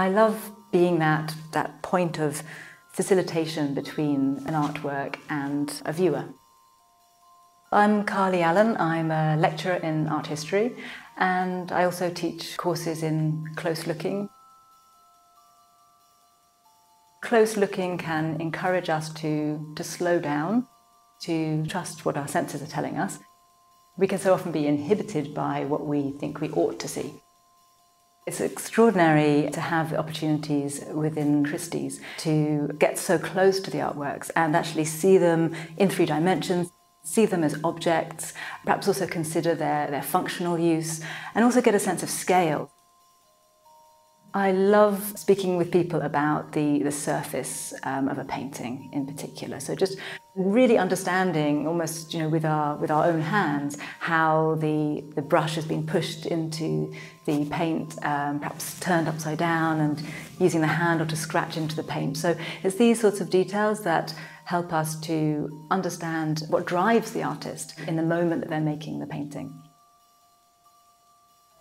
I love being that, that point of facilitation between an artwork and a viewer. I'm Karly Allen. I'm a lecturer in art history and I also teach courses in close looking. Close looking can encourage us to, to slow down, to trust what our senses are telling us. We can so often be inhibited by what we think we ought to see. It's extraordinary to have opportunities within Christie's to get so close to the artworks and actually see them in three dimensions, see them as objects, perhaps also consider their, their functional use, and also get a sense of scale. I love speaking with people about the, the surface um, of a painting in particular. So just really understanding almost you know with our with our own hands how the the brush has been pushed into the paint um, perhaps turned upside down and using the handle to scratch into the paint. So it's these sorts of details that help us to understand what drives the artist in the moment that they're making the painting.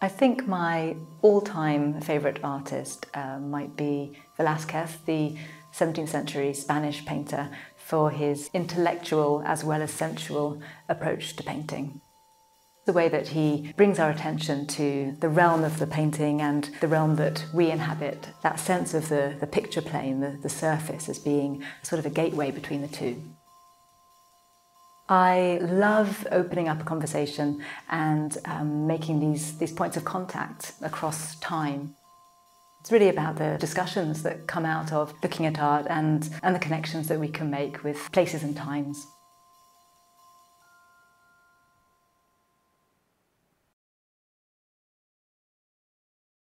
I think my all-time favourite artist uh, might be Velázquez, the 17th century Spanish painter, for his intellectual as well as sensual approach to painting. The way that he brings our attention to the realm of the painting and the realm that we inhabit, that sense of the, the picture plane, the, the surface, as being sort of a gateway between the two. I love opening up a conversation and um, making these, these points of contact across time. It's really about the discussions that come out of looking at art and, and the connections that we can make with places and times.